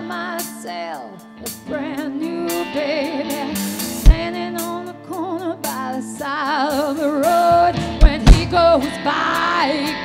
myself a brand new baby. Standing on the corner by the side of the road when he goes by.